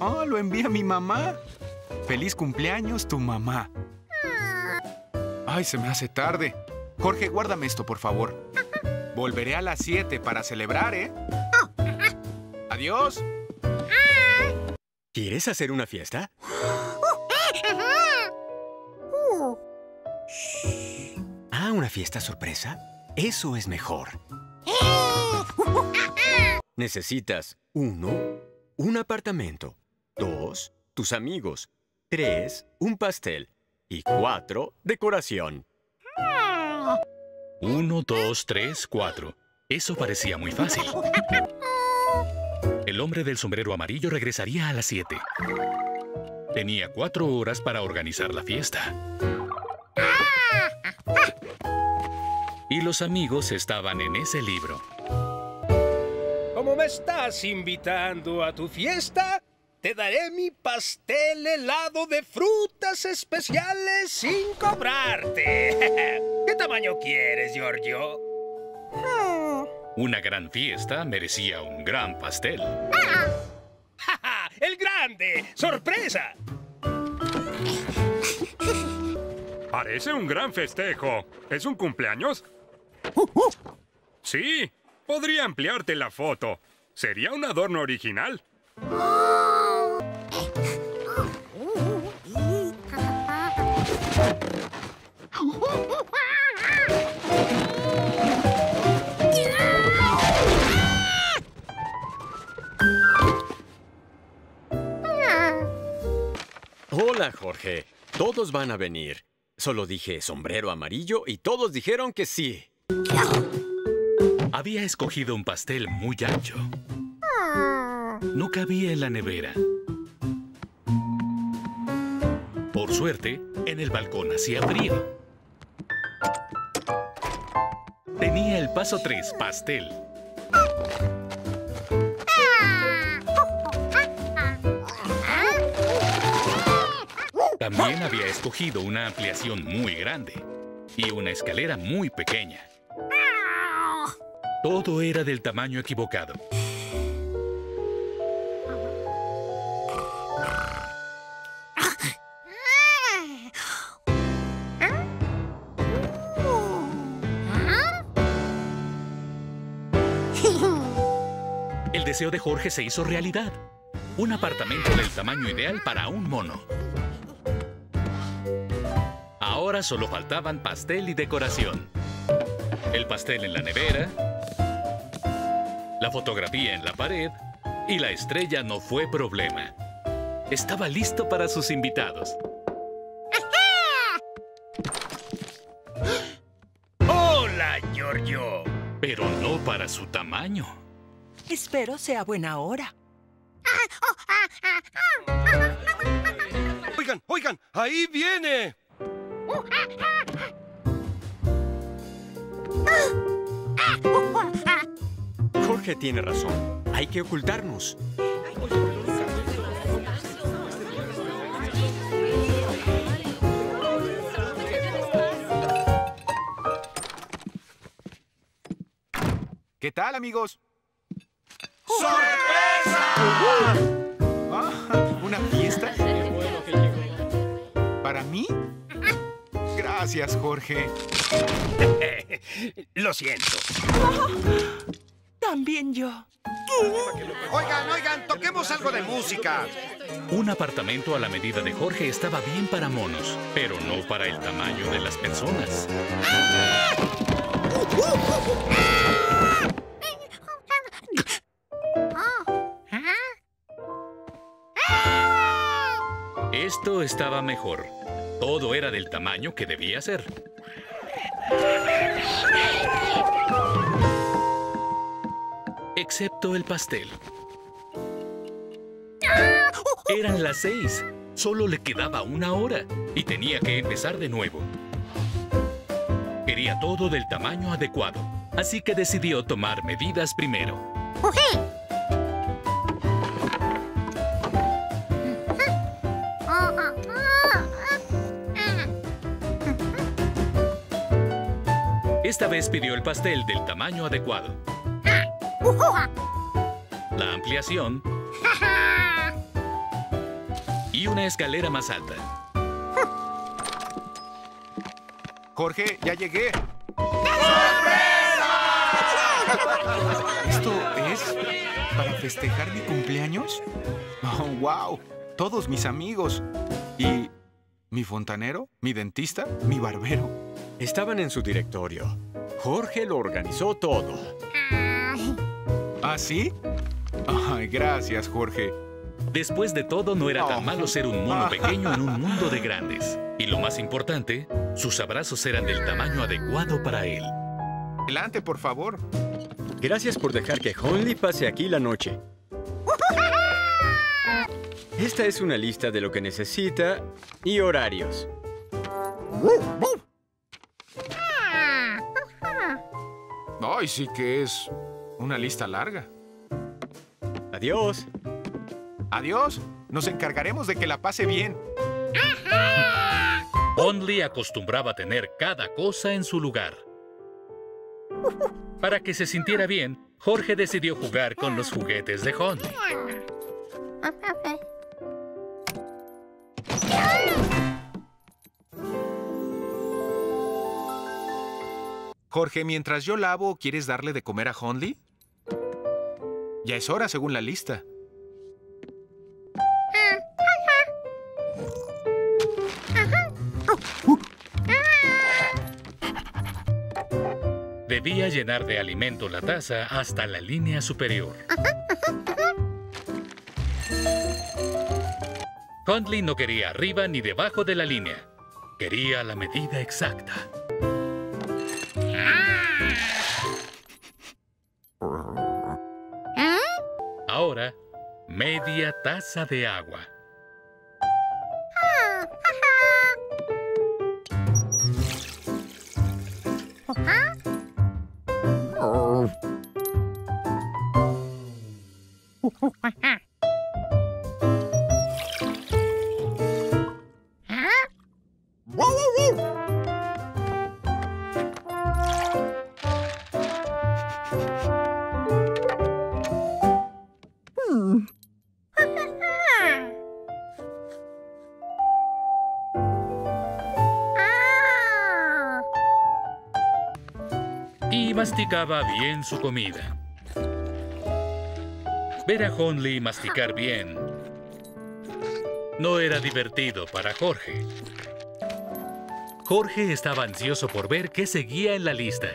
Oh, lo envía mi mamá. Feliz cumpleaños, tu mamá. Ay, se me hace tarde. Jorge, guárdame esto, por favor. Volveré a las 7 para celebrar, ¿eh? Adiós. ¿Quieres hacer una fiesta? Ah, una fiesta sorpresa. Eso es mejor. Necesitas uno, un apartamento, dos, tus amigos, tres, un pastel y cuatro, decoración. Uno, dos, tres, cuatro. Eso parecía muy fácil. El hombre del sombrero amarillo regresaría a las siete. Tenía cuatro horas para organizar la fiesta. Y los amigos estaban en ese libro. Como me estás invitando a tu fiesta, te daré mi pastel helado de frutas especiales sin cobrarte. ¿Qué tamaño quieres, Giorgio? Una gran fiesta merecía un gran pastel. ¡Ja, ja! ¡El grande! ¡Sorpresa! Parece un gran festejo. ¿Es un cumpleaños? Sí, podría ampliarte la foto. Sería un adorno original. Hola, Jorge. Todos van a venir. Solo dije sombrero amarillo y todos dijeron que sí. Había escogido un pastel muy ancho. No cabía en la nevera. Por suerte, en el balcón hacía frío. Tenía el paso 3, pastel. También había escogido una ampliación muy grande y una escalera muy pequeña. Todo era del tamaño equivocado. Deseo de Jorge se hizo realidad. Un apartamento del tamaño ideal para un mono. Ahora solo faltaban pastel y decoración. El pastel en la nevera, la fotografía en la pared y la estrella no fue problema. Estaba listo para sus invitados. ¡Hola, Giorgio! Pero no para su tamaño. Espero sea buena hora. Oigan, oigan, ahí viene. Jorge tiene razón. Hay que ocultarnos. ¿Qué tal, amigos? ¡Sorpresa! Ah, ¿Una fiesta? ¿Para mí? Gracias, Jorge. Lo siento. También yo. Oigan, oigan, toquemos algo de música. Un apartamento a la medida de Jorge estaba bien para monos, pero no para el tamaño de las personas. Esto estaba mejor. Todo era del tamaño que debía ser. Excepto el pastel. Eran las seis. Solo le quedaba una hora y tenía que empezar de nuevo. Quería todo del tamaño adecuado, así que decidió tomar medidas primero. Esta vez pidió el pastel del tamaño adecuado. La ampliación y una escalera más alta. Jorge, ya llegué. ¿Esto es para festejar mi cumpleaños? Oh, wow. Todos mis amigos. ¿Y mi fontanero? ¿Mi dentista? ¿Mi barbero? Estaban en su directorio. Jorge lo organizó todo. ¿Ah, sí? Ay, gracias, Jorge. Después de todo, no era tan malo ser un mono pequeño en un mundo de grandes. Y lo más importante, sus abrazos eran del tamaño adecuado para él. Adelante, por favor. Gracias por dejar que Honley pase aquí la noche. Esta es una lista de lo que necesita y horarios. Ay, sí que es una lista larga. Adiós. Adiós. Nos encargaremos de que la pase bien. Only acostumbraba tener cada cosa en su lugar. Para que se sintiera bien, Jorge decidió jugar con los juguetes de Honley. Jorge, mientras yo lavo, ¿quieres darle de comer a Honley? Ya es hora, según la lista. Debía llenar de alimento la taza hasta la línea superior. Hundley no quería arriba ni debajo de la línea. Quería la medida exacta. Ahora, media taza de agua. Masticaba bien su comida. Ver a Honley masticar bien no era divertido para Jorge. Jorge estaba ansioso por ver qué seguía en la lista.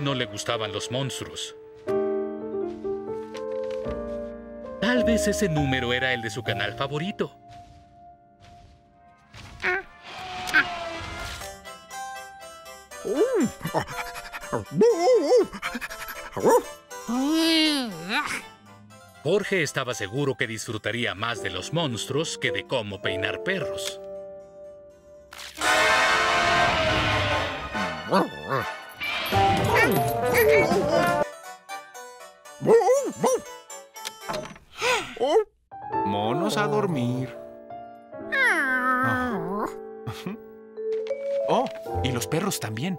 No le gustaban los monstruos. Tal vez ese número era el de su canal favorito. Jorge estaba seguro que disfrutaría más de los monstruos que de cómo peinar perros. A dormir. Ah. Oh, y los perros también.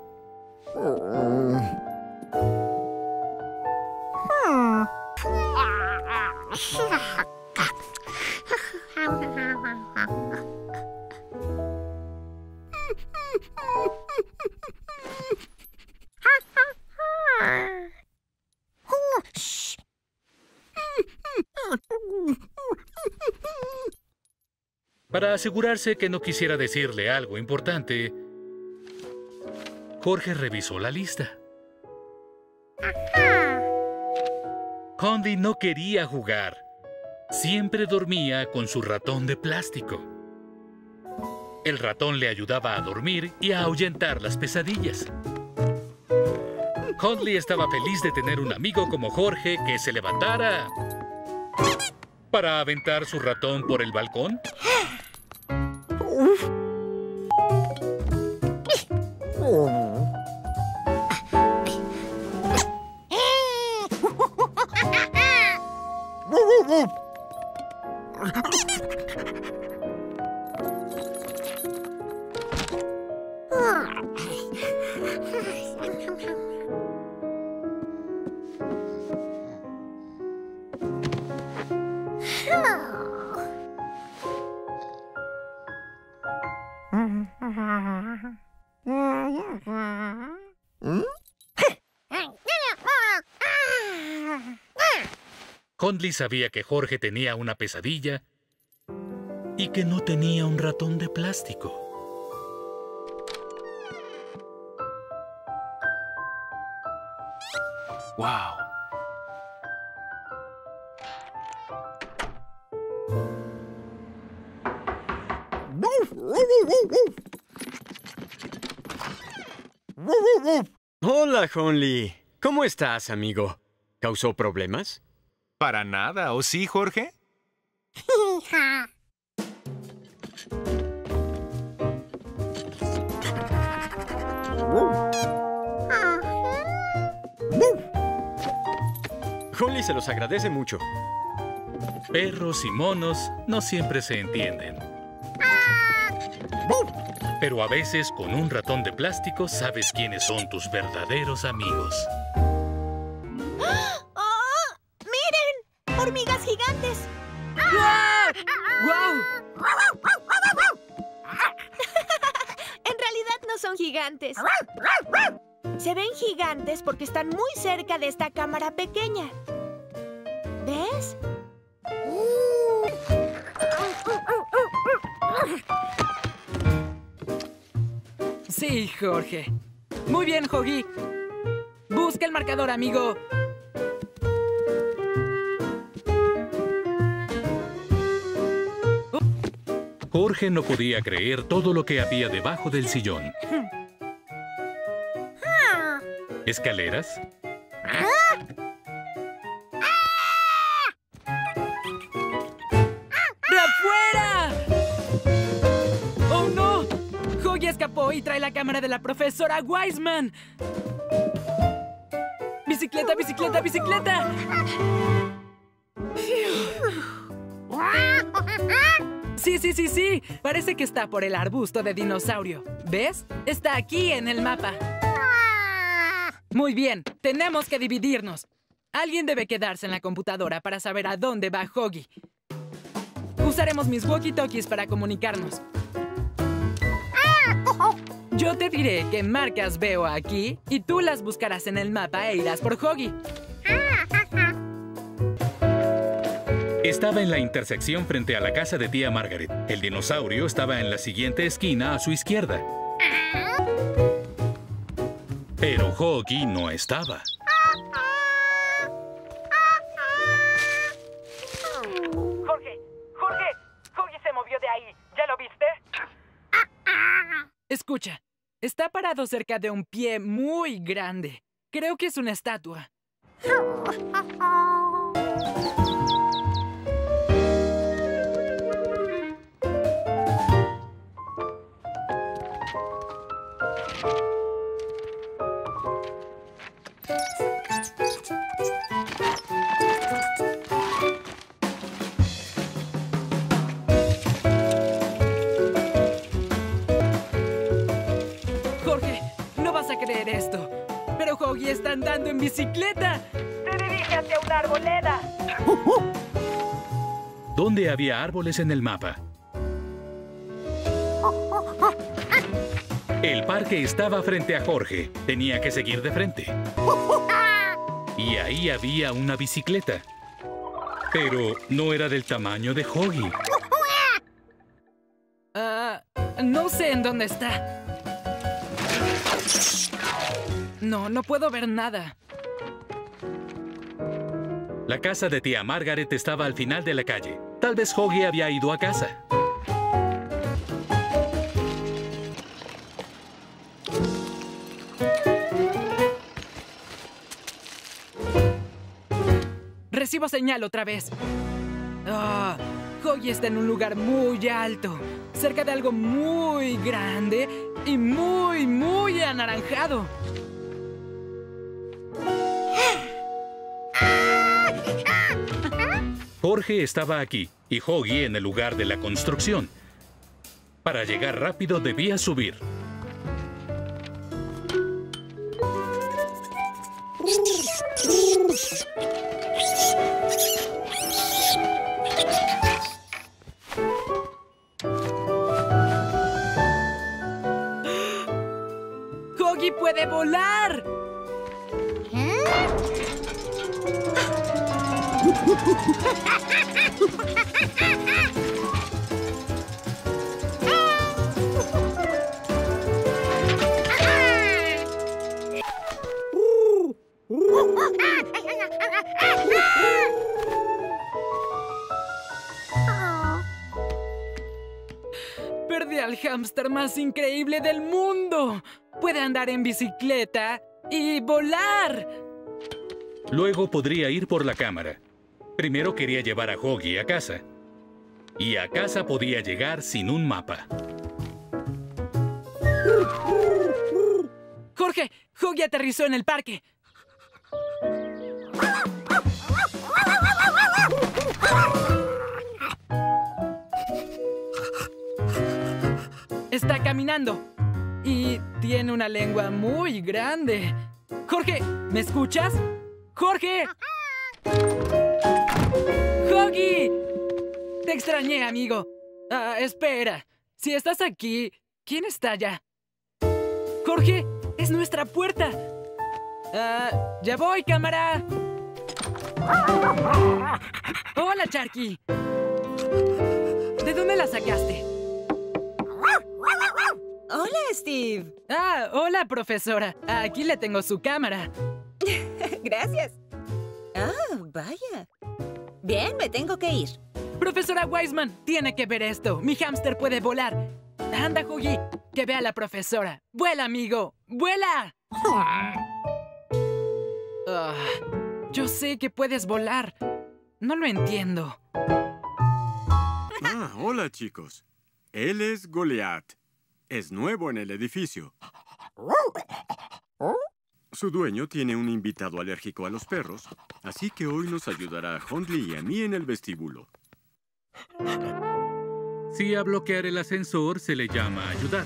Asegurarse que no quisiera decirle algo importante, Jorge revisó la lista. Condi no quería jugar. Siempre dormía con su ratón de plástico. El ratón le ayudaba a dormir y a ahuyentar las pesadillas. Hundley estaba feliz de tener un amigo como Jorge que se levantara para aventar su ratón por el balcón. Oh! Hundley sabía que Jorge tenía una pesadilla y que no tenía un ratón de plástico. ¡Wow! Hola, Honley. ¿Cómo estás, amigo? ¿Causó problemas? Para nada, ¿o sí, Jorge? Honley se los agradece mucho. Perros y monos no siempre se entienden. Pero a veces con un ratón de plástico sabes quiénes son tus verdaderos amigos. ¡Hormigas gigantes! ¡Guau! En realidad no son gigantes. Se ven gigantes porque están muy cerca de esta cámara pequeña. ¿Ves? Sí, Jorge. Muy bien, Hoggy. Busca el marcador, amigo. Jorge no podía creer todo lo que había debajo del sillón. ¿Escaleras? ¡Oh, escapó y trae la cámara de la profesora Wiseman. ¡Bicicleta, bicicleta, bicicleta! Sí, sí, sí, sí. Parece que está por el arbusto de dinosaurio. ¿Ves? Está aquí en el mapa. Muy bien, tenemos que dividirnos. Alguien debe quedarse en la computadora para saber a dónde va Hoggy. Usaremos mis walkie-talkies para comunicarnos. Yo te diré qué marcas veo aquí y tú las buscarás en el mapa e irás por Hoggy. Estaba en la intersección frente a la casa de tía Margaret. El dinosaurio estaba en la siguiente esquina a su izquierda. Pero Hoggy no estaba. Jorge, Jorge, Hoggy se movió de ahí. ¿Ya lo viste? Escucha, está parado cerca de un pie muy grande. Creo que es una estatua. creer esto. Pero Hoggy está andando en bicicleta. Se dirige hacia una arboleda. ¿Dónde había árboles en el mapa? El parque estaba frente a Jorge. Tenía que seguir de frente. Y ahí había una bicicleta. Pero no era del tamaño de Hoggy. Ah, no sé en dónde está. No, no puedo ver nada. La casa de tía Margaret estaba al final de la calle. Tal vez Hoggy había ido a casa. Recibo señal otra vez. Ah, Hoggy está en un lugar muy alto, cerca de algo muy grande y muy, muy anaranjado. Jorge estaba aquí. y Hoggy en el lugar de la construcción. Para llegar rápido debía subir. Volar! Perdí al hámster más increíble del mundo. Puede andar en bicicleta y volar. Luego podría ir por la cámara. Primero quería llevar a Hoggy a casa. Y a casa podía llegar sin un mapa. Jorge, Hoggy aterrizó en el parque. Está caminando. Y tiene una lengua muy grande. Jorge, ¿me escuchas? ¡Jorge! ¡Hoggy! Te extrañé, amigo. Ah, espera. Si estás aquí, ¿quién está allá? Jorge, es nuestra puerta. Ah, ya voy, cámara. Hola, Charky. ¿De dónde la sacaste? Hola, Steve. Ah, hola, profesora. Aquí le tengo su cámara. Gracias. Ah, vaya. Bien, me tengo que ir. Profesora Wiseman, tiene que ver esto. Mi hámster puede volar. Anda, Huggy, que vea a la profesora. ¡Vuela, amigo! ¡Vuela! Ah, yo sé que puedes volar. No lo entiendo. Ah, hola chicos. Él es Goliath. Es nuevo en el edificio. Su dueño tiene un invitado alérgico a los perros, así que hoy nos ayudará a Hundley y a mí en el vestíbulo. Si a bloquear el ascensor se le llama ayudar.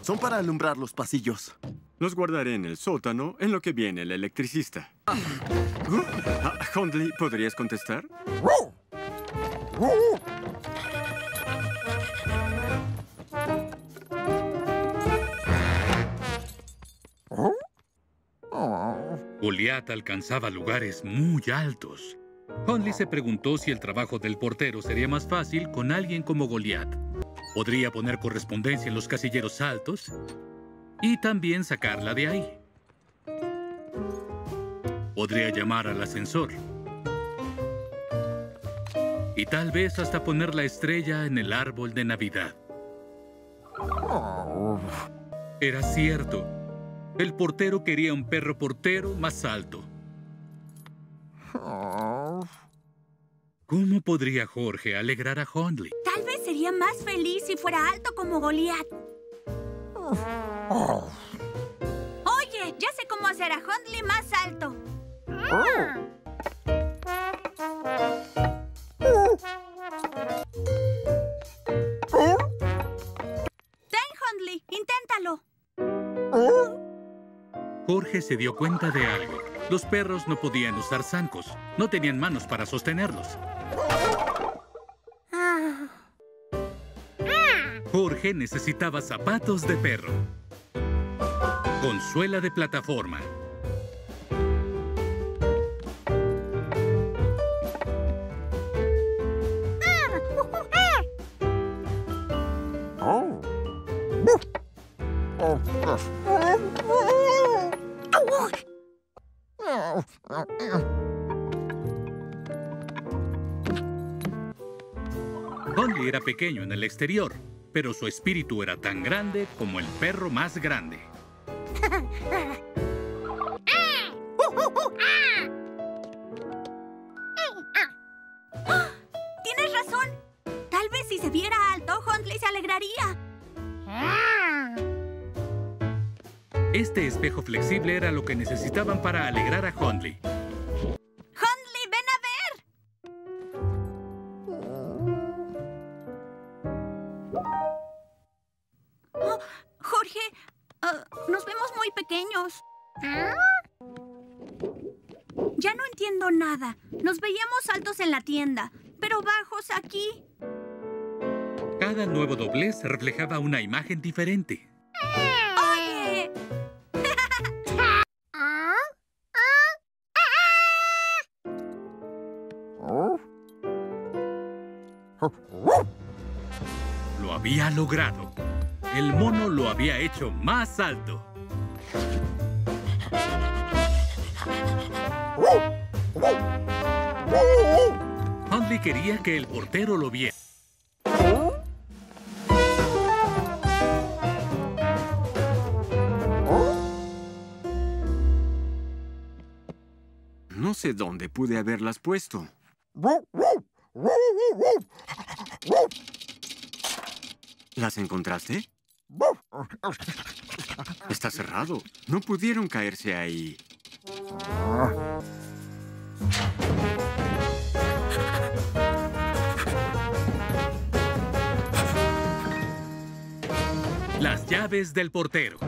Son para alumbrar los pasillos. Los guardaré en el sótano en lo que viene el electricista. Ah, Hundley, ¿podrías contestar? Goliath alcanzaba lugares muy altos. Hundley se preguntó si el trabajo del portero sería más fácil con alguien como Goliath. Podría poner correspondencia en los casilleros altos y también sacarla de ahí. Podría llamar al ascensor. Y tal vez hasta poner la estrella en el árbol de Navidad. Era cierto. El portero quería un perro portero más alto. ¿Cómo podría Jorge alegrar a Hundley? Tal vez sería más feliz si fuera alto como Goliath. Oye, ya sé cómo hacer a Hundley más alto. Se dio cuenta de algo. Los perros no podían usar zancos. No tenían manos para sostenerlos. Jorge necesitaba zapatos de perro. Con suela de plataforma. Pequeño en el exterior, pero su espíritu era tan grande como el perro más grande. Tienes razón. Tal vez si se viera alto, Huntley se alegraría. Este espejo flexible era lo que necesitaban para alegrar Ya no entiendo nada. Nos veíamos altos en la tienda, pero bajos aquí. Cada nuevo doblez reflejaba una imagen diferente. ¡Oye! Lo había logrado. El mono lo había hecho más alto. Quería que el portero lo viera. No sé dónde pude haberlas puesto. ¿Las encontraste? Está cerrado. No pudieron caerse ahí. Las llaves del portero.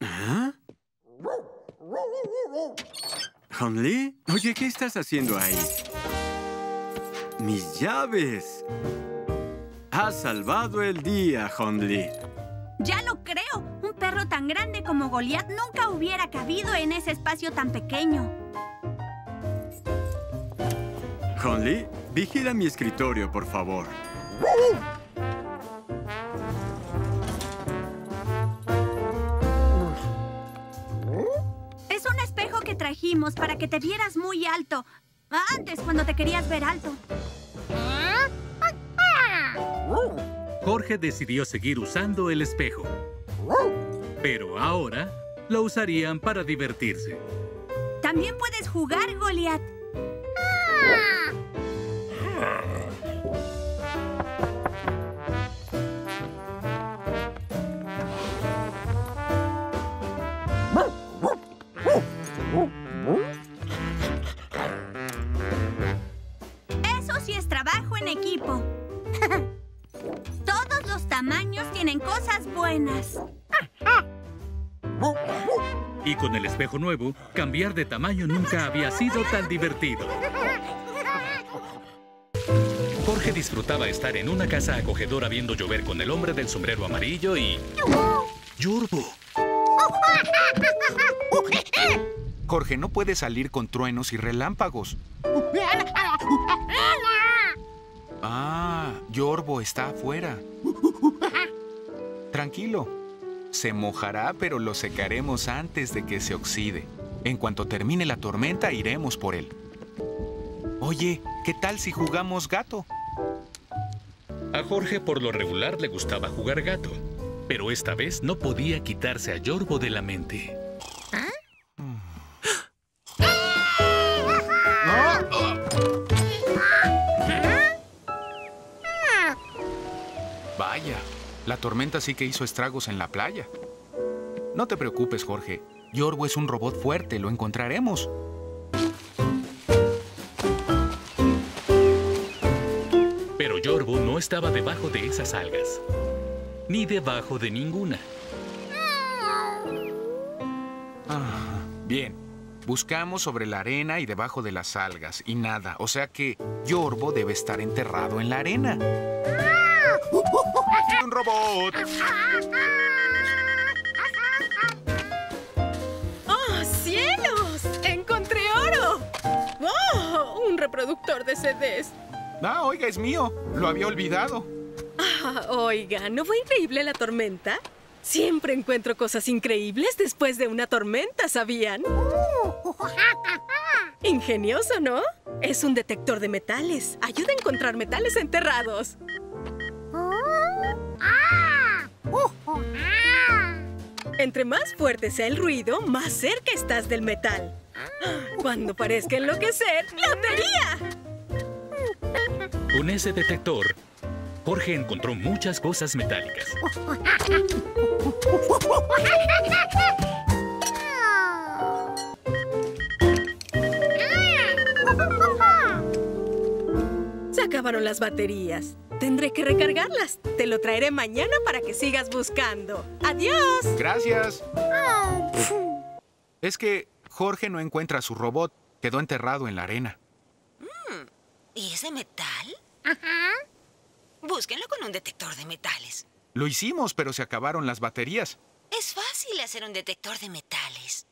¿Ah? ¿Hundley? Oye, ¿qué estás haciendo ahí? ¡Mis llaves! Has salvado el día, Hundley. Ya lo creo. Un perro tan grande como Goliath nunca hubiera cabido en ese espacio tan pequeño. Hundley, vigila mi escritorio, por favor. Es un espejo que trajimos para que te vieras muy alto. Antes, cuando te querías ver alto. Jorge decidió seguir usando el espejo. Pero ahora lo usarían para divertirse. También puedes jugar, Goliath. Y con el espejo nuevo, cambiar de tamaño nunca había sido tan divertido. Jorge disfrutaba estar en una casa acogedora viendo llover con el hombre del sombrero amarillo y... ¡Yorbo! Jorge no puede salir con truenos y relámpagos. Ah, Yorbo está afuera. Tranquilo. Se mojará, pero lo secaremos antes de que se oxide. En cuanto termine la tormenta, iremos por él. Oye, ¿qué tal si jugamos gato? A Jorge por lo regular le gustaba jugar gato, pero esta vez no podía quitarse a Yorbo de la mente. Tormenta sí que hizo estragos en la playa. No te preocupes, Jorge. Yorbo es un robot fuerte, lo encontraremos. Pero Yorbo no estaba debajo de esas algas, ni debajo de ninguna. Ah, bien. Buscamos sobre la arena y debajo de las algas y nada. O sea que Yorbo debe estar enterrado en la arena. ¡Un robot! ¡Oh, cielos! ¡Encontré oro! ¡Oh! Un reproductor de CDs. Ah, oiga, es mío. Lo había olvidado. Ah, oiga, ¿no fue increíble la tormenta? Siempre encuentro cosas increíbles después de una tormenta, ¿sabían? Ingenioso, ¿no? Es un detector de metales. Ayuda a encontrar metales enterrados. Entre más fuerte sea el ruido, más cerca estás del metal. Cuando parezca enloquecer, ¡lotería! Con ese detector, Jorge encontró muchas cosas metálicas. Se acaba acabaron las baterías. Tendré que recargarlas. Te lo traeré mañana para que sigas buscando. ¡Adiós! Gracias. Es que Jorge no encuentra su robot. Quedó enterrado en la arena. ¿Y es de metal? Ajá. Búsquenlo con un detector de metales. Lo hicimos, pero se acabaron las baterías. Es fácil hacer un detector de metales.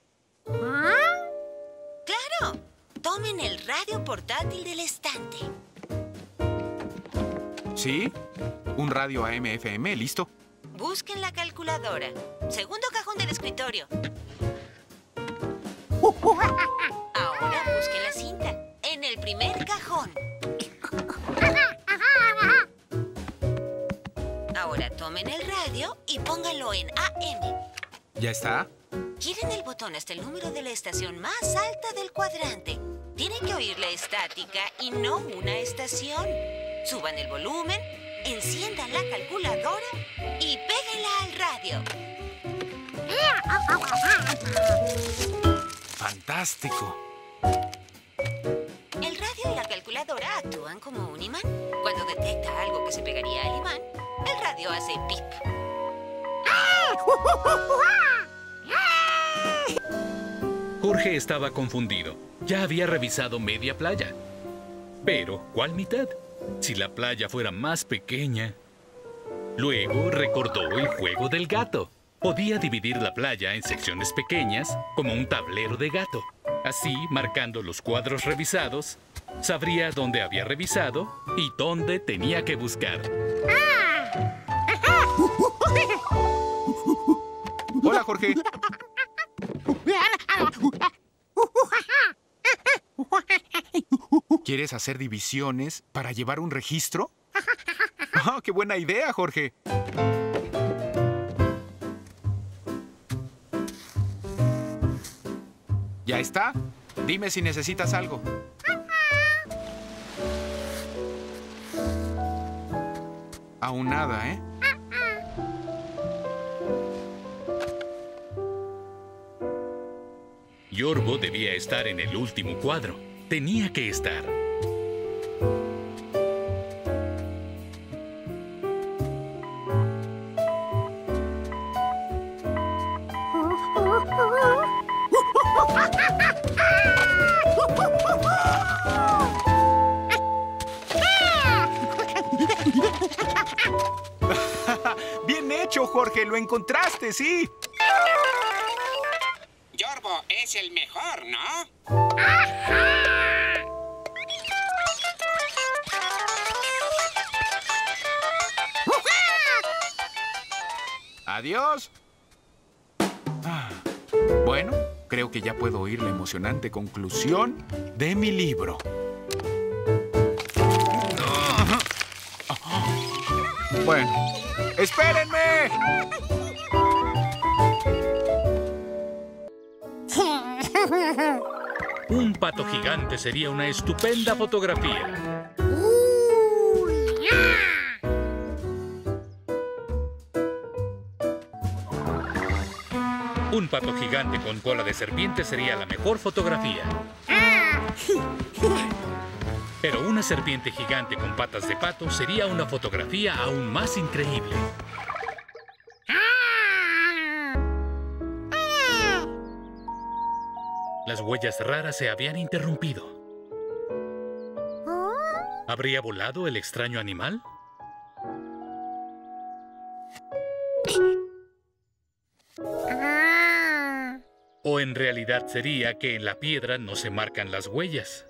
¿Ah? ¡Claro! Tomen el radio portátil del estante. ¿Sí? Un radio AM-FM, listo. Busquen la calculadora. Segundo cajón del escritorio. Ahora busquen la cinta. En el primer cajón. Ahora tomen el radio y pónganlo en AM. ¿Ya está? Giren el botón hasta el número de la estación más alta del cuadrante. Tienen que oír la estática y no una estación. Suban el volumen, enciendan la calculadora y péguenla al radio. Fantástico. El radio y la calculadora actúan como un imán. Cuando detecta algo que se pegaría al imán, el radio hace pip. Jorge estaba confundido. Ya había revisado media playa. Pero, ¿cuál mitad? Si la playa fuera más pequeña. Luego recordó el juego del gato. Podía dividir la playa en secciones pequeñas, como un tablero de gato. Así, marcando los cuadros revisados, sabría dónde había revisado y dónde tenía que buscar. Hola, Jorge. ¿Quieres hacer divisiones para llevar un registro? ¡Ah, qué buena idea, Jorge! ¿Ya está? Dime si necesitas algo. Aún nada, ¿eh? Yorbo debía estar en el último cuadro. Tenía que estar. Bien hecho, Jorge. Lo encontraste, sí. Emocionante conclusión de mi libro. Bueno, espérenme. Un pato gigante sería una estupenda fotografía. Un pato gigante con cola de serpiente sería la mejor fotografía. Pero una serpiente gigante con patas de pato sería una fotografía aún más increíble. Las huellas raras se habían interrumpido. ¿Habría volado el extraño animal? Realidad sería que en la piedra no se marcan las huellas?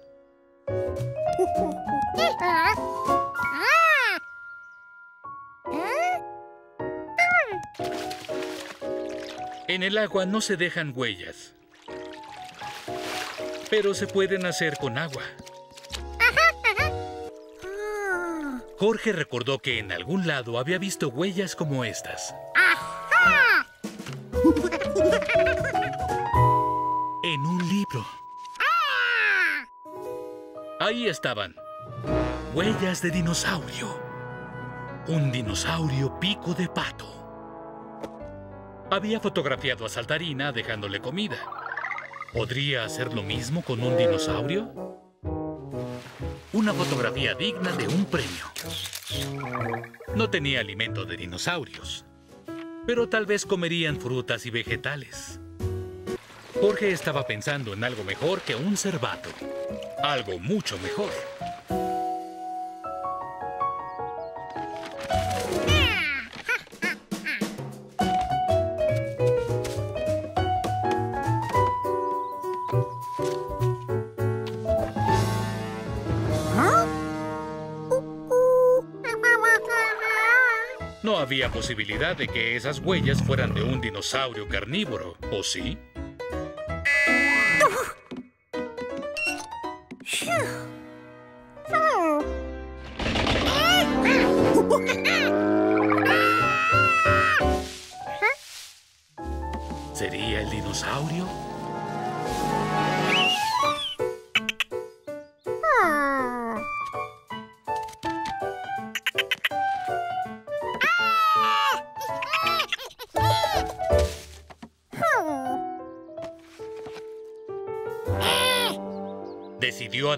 En el agua no se dejan huellas. Pero se pueden hacer con agua. Jorge recordó que en algún lado había visto huellas como estas. En Ahí estaban. Huellas de dinosaurio. Un dinosaurio pico de pato. Había fotografiado a Saltarina dejándole comida. ¿Podría hacer lo mismo con un dinosaurio? una fotografía digna de un premio. No tenía alimento de dinosaurios, pero tal vez comerían frutas y vegetales. Jorge estaba pensando en algo mejor que un cervato. Algo mucho mejor. No había posibilidad de que esas huellas fueran de un dinosaurio carnívoro, ¿o sí?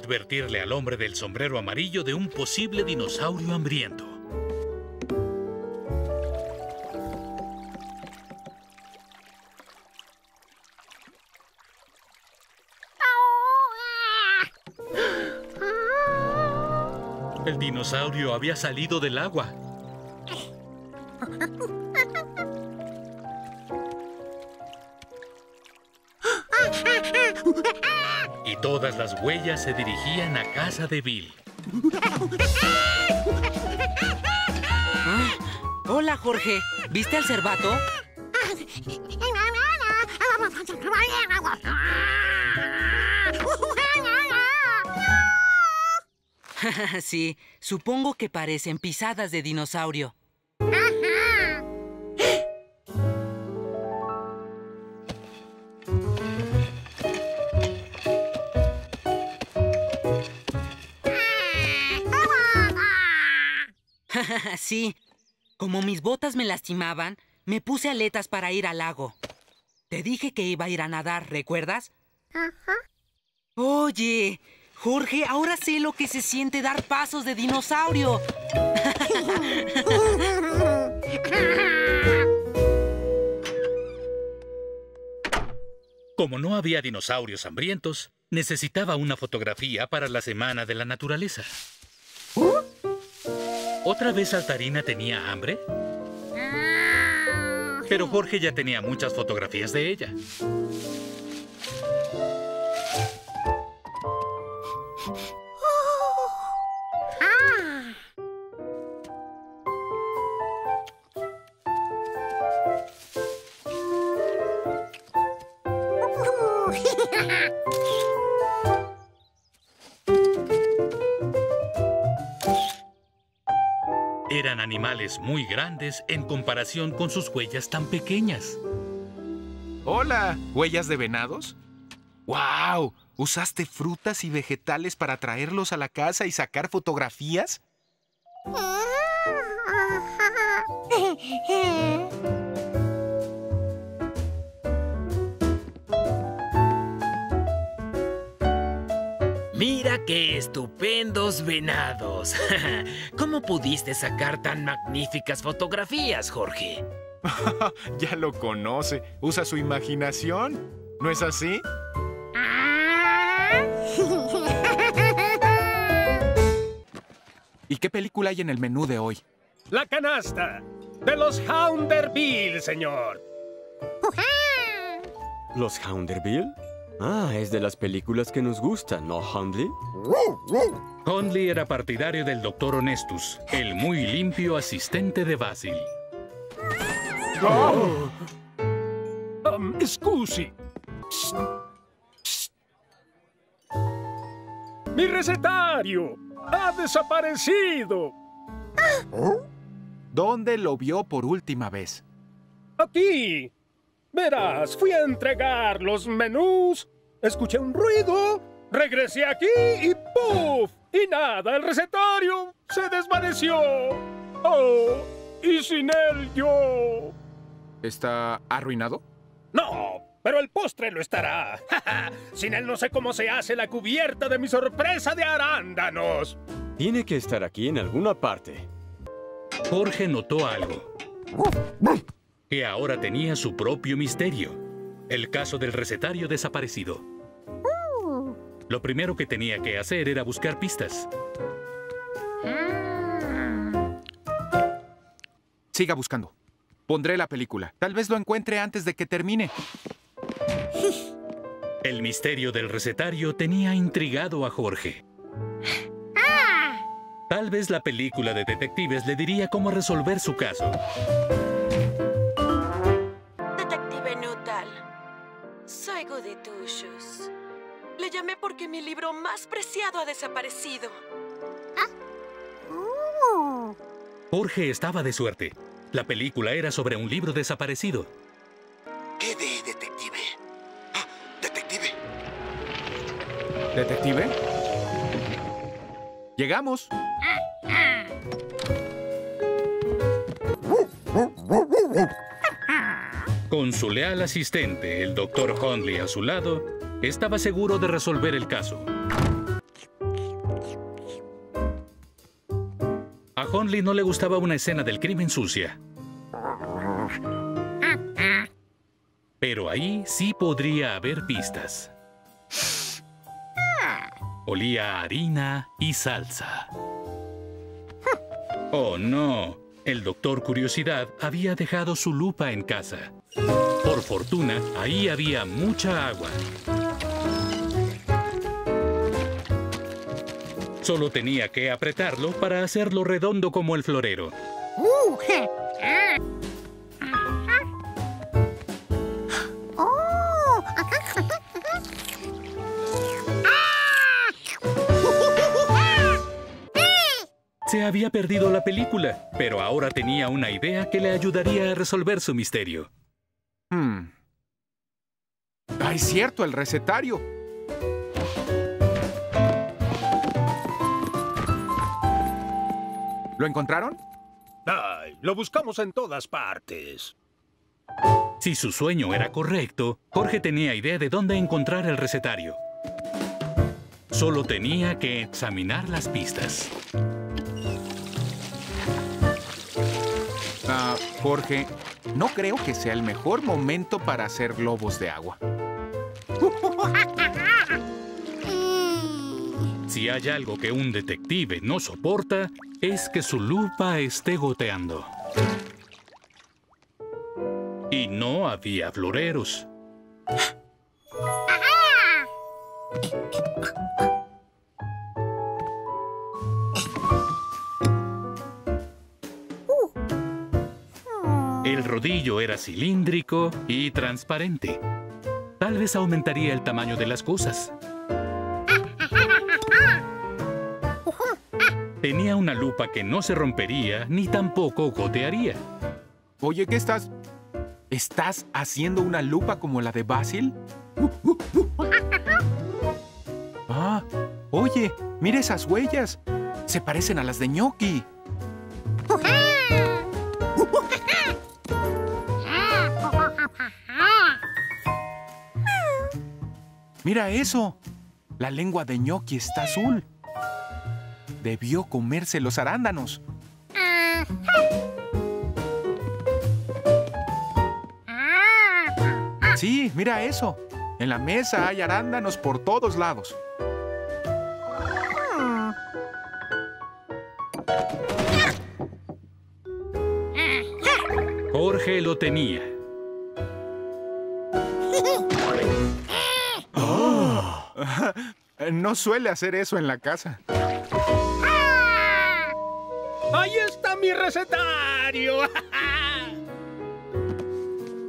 Advertirle al hombre del sombrero amarillo de un posible dinosaurio hambriento. El dinosaurio había salido del agua. todas las huellas se dirigían a casa de Bill. Ah, Hola, Jorge. ¿Viste al cervato? sí, supongo que parecen pisadas de dinosaurio. Sí, como mis botas me lastimaban, me puse aletas para ir al lago. Te dije que iba a ir a nadar, ¿recuerdas? Oye, Jorge, ahora sé lo que se siente dar pasos de dinosaurio. Como no había dinosaurios hambrientos, necesitaba una fotografía para la Semana de la Naturaleza. ¿Otra vez Saltarina tenía hambre? Pero Jorge ya tenía muchas fotografías de ella. Animales muy grandes en comparación con sus huellas tan pequeñas. Hola, ¿huellas de venados? ¡Wow! ¿Usaste frutas y vegetales para traerlos a la casa y sacar fotografías? Mira qué estupendos venados. ¿Cómo pudiste sacar tan magníficas fotografías, Jorge? ya lo conoce. Usa su imaginación. ¿No es así? ¿Y qué película hay en el menú de hoy? La canasta de los Hounderbill, señor. ¿Los Hounderbill? Ah, es de las películas que nos gustan, ¿no, Hundley? Hundley era partidario del Dr. Honestus, el muy limpio asistente de Basil. Oh. Um, scusi. ¡Mi recetario! ¡Ha desaparecido! ¿Dónde lo vio por última vez? Aquí. Verás, fui a entregar los menús, escuché un ruido, regresé aquí y ¡puf! Y nada, el recetario se desvaneció. ¡Oh! Y sin él yo... ¿Está arruinado? No, pero el postre lo estará. Sin él no sé cómo se hace la cubierta de mi sorpresa de arándanos. Tiene que estar aquí en alguna parte. Jorge notó algo. Que ahora tenía su propio misterio. El caso del recetario desaparecido. Lo primero que tenía que hacer era buscar pistas. Siga buscando. Pondré la película. Tal vez lo encuentre antes de que termine. El misterio del recetario tenía intrigado a Jorge. Tal vez la película de detectives le diría cómo resolver su caso. Le llamé porque mi libro más preciado ha desaparecido. Jorge estaba de suerte. La película era sobre un libro desaparecido. ¿Qué de detective? Ah, detective. ¿Detective? Llegamos. Con su leal asistente, el Dr. Hundley, a su lado, estaba seguro de resolver el caso. A Hundley no le gustaba una escena del crimen sucia. Pero ahí sí podría haber pistas. Olía harina y salsa. Oh, no. El doctor Curiosidad había dejado su lupa en casa. Por fortuna, ahí había mucha agua. Solo tenía que apretarlo para hacerlo redondo como el florero. Se había perdido la película, pero ahora tenía una idea que le ayudaría a resolver su misterio. Hmm. Ah, es cierto, el recetario. ¿Lo encontraron? Ay, lo buscamos en todas partes. Si su sueño era correcto, Jorge tenía idea de dónde encontrar el recetario. Solo tenía que examinar las pistas. Jorge, no creo que sea el mejor momento para hacer globos de agua. Si hay algo que un detective no soporta, es que su lupa esté goteando. Y no había floreros. rodillo era cilíndrico y transparente. Tal vez aumentaría el tamaño de las cosas. Tenía una lupa que no se rompería ni tampoco gotearía. Oye, ¿qué estás? ¿Estás haciendo una lupa como la de Basil? Ah, oye, mira esas huellas. Se parecen a las de Gnocchi. Mira eso. La lengua de Gnocchi está azul. Debió comerse los arándanos. Sí, mira eso. En la mesa hay arándanos por todos lados. Jorge lo tenía. No suele hacer eso en la casa. ¡Ahí está mi recetario!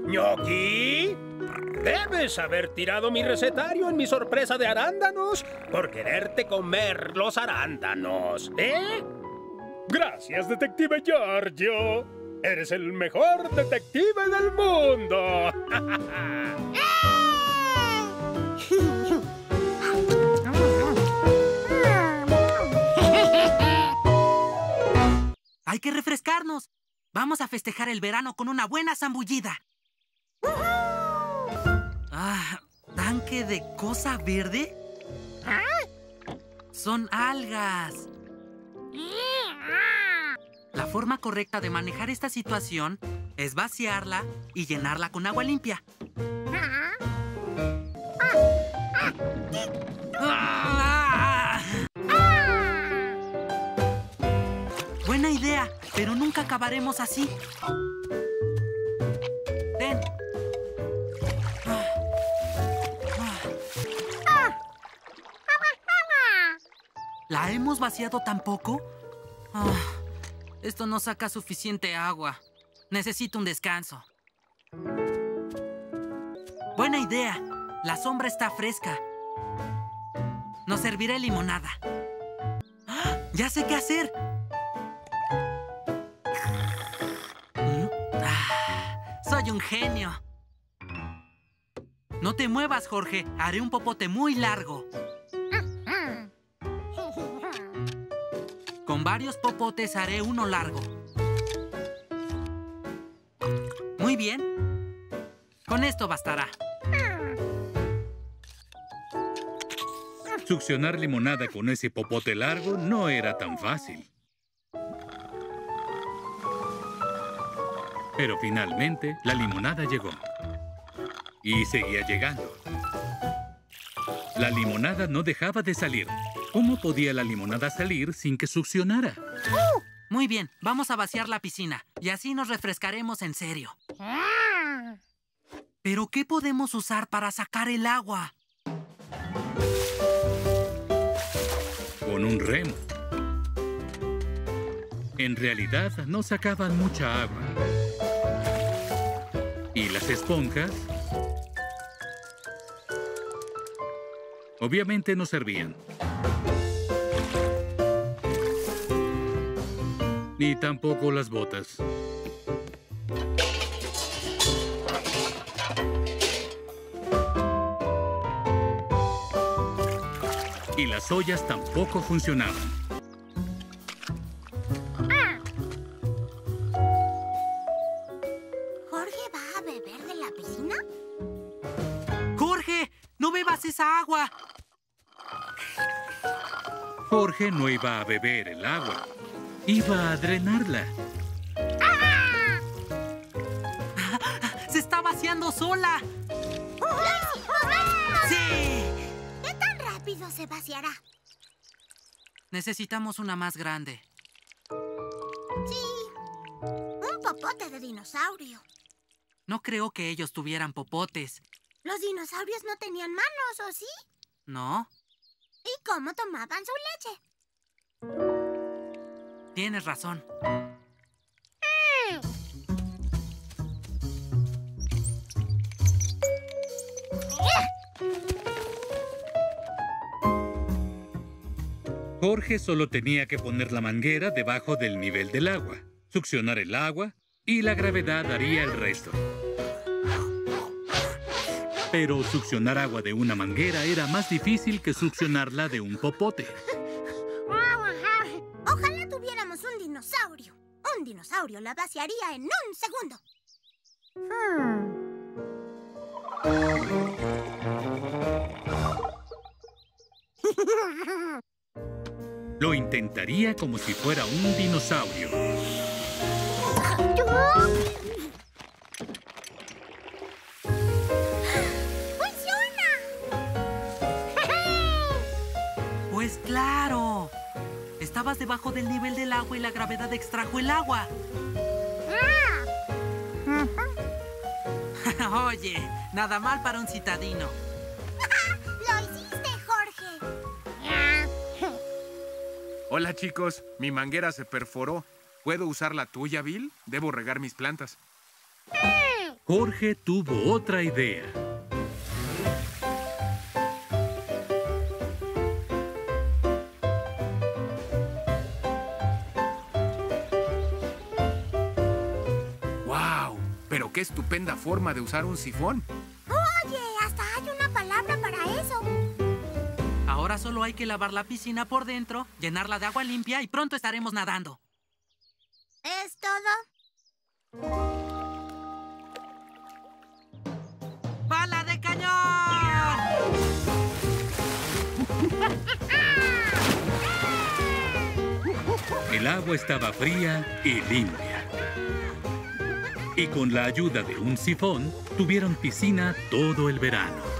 ¿Ñoqui? Debes haber tirado mi recetario en mi sorpresa de arándanos por quererte comer los arándanos, ¿eh? Gracias, detective Giorgio. Eres el mejor detective del mundo. Hay que refrescarnos. Vamos a festejar el verano con una buena zambullida. Ah, ¿tanque de cosa verde? Son algas. La forma correcta de manejar esta situación es vaciarla y llenarla con agua limpia. ¡Ah! Pero nunca acabaremos así. Ten. ¿La hemos vaciado tampoco? Ah, esto no saca suficiente agua. Necesito un descanso. Buena idea. La sombra está fresca. Nos serviré limonada. ¡Ah! Ya sé qué hacer. Soy un genio. No te muevas, Jorge. Haré un popote muy largo. Con varios popotes haré uno largo. Muy bien. Con esto bastará. Succionar limonada con ese popote largo no era tan fácil. Pero finalmente la limonada llegó. Y seguía llegando. La limonada no dejaba de salir. ¿Cómo podía la limonada salir sin que succionara? Muy bien, vamos a vaciar la piscina y así nos refrescaremos en serio. ¿Pero qué podemos usar para sacar el agua? Con un remo. En realidad no sacaban mucha agua. ¿Y las esponjas? Obviamente no servían. Ni tampoco las botas. Y las ollas tampoco funcionaban. No iba a beber el agua. Iba a drenarla. ¡Se está vaciando sola! ¡Sí! ¿Qué tan rápido se vaciará? Necesitamos una más grande. Sí. Un popote de dinosaurio. No creo que ellos tuvieran popotes. Los dinosaurios no tenían manos, ¿o sí? ¿No? ¿Y cómo tomaban su leche? Tienes razón. Jorge solo tenía que poner la manguera debajo del nivel del agua, succionar el agua y la gravedad haría el resto. Pero succionar agua de una manguera era más difícil que succionarla de un popote. Dinosaurio la vaciaría en un segundo. Lo intentaría como si fuera un dinosaurio. Estabas debajo del nivel del agua y la gravedad extrajo el agua. Oye, nada mal para un citadino. ¡Lo hiciste, Jorge! Hola chicos, mi manguera se perforó. ¿Puedo usar la tuya, Bill? Debo regar mis plantas. Jorge tuvo otra idea. qué estupenda forma de usar un sifón. Oye, hasta hay una palabra para eso. Ahora solo hay que lavar la piscina por dentro, llenarla de agua limpia y pronto estaremos nadando. ¿Es todo? ¡Bala de cañón! El agua estaba fría y limpia. Y con la ayuda de un sifón, tuvieron piscina todo el verano.